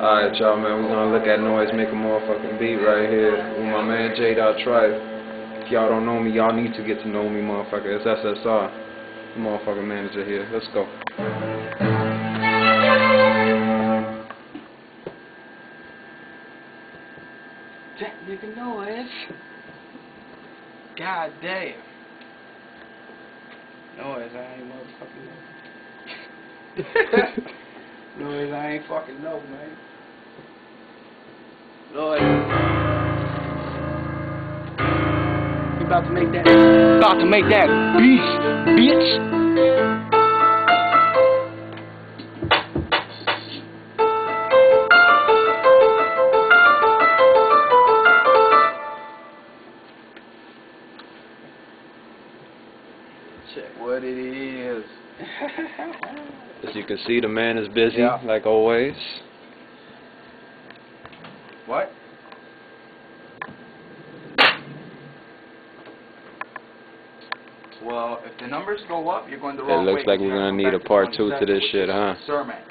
Alright, y'all, man, we're gonna look at Noiz Make a Motherfucking Beat right here with my man J. Trife. If y'all don't know me, y'all need to get to know me, motherfucker. It's SSR, the motherfucking manager here. Let's go. That nigga Noiz. God damn. Noiz, I ain't motherfucking. Noiz, I ain't fucking know, man. Noiz. You about to make that, about to make that beast, bitch. Check what it is. As you can see, the man is busy, Yeah. like always. what? Well, if the numbers go up, you're going the It wrong way. looks like we're gonna need a part two to this shit, huh? Cermak.